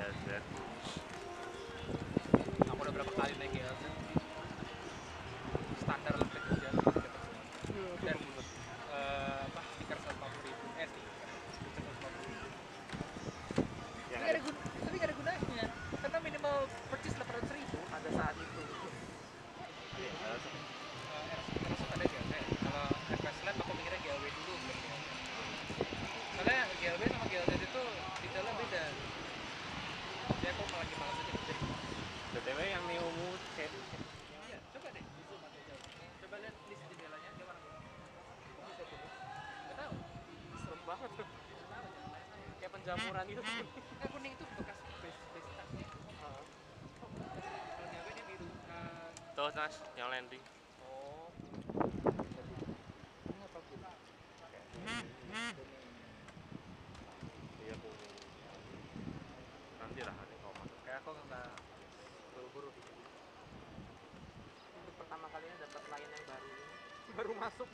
GLZ aku udah berapa kali naik GLZ standar lah naik GLZ dan eh, apa stiker 150 ribu. Eh aku malah BTW yang Neomu Iya, coba deh di zoom atau jauh. Coba lihat list jendelanya dia warna berapa. Bisa tuh. Nggak tahu. serem banget tuh kayak penjamuran gitu Nggak, kuning itu bekas base base tasnya. Kalau nyawa dia biru. Eh, tuh nas yang landing aku nggak buru-buru. Untuk pertama kalinya dapat layan yang baru ini. Baru masuk.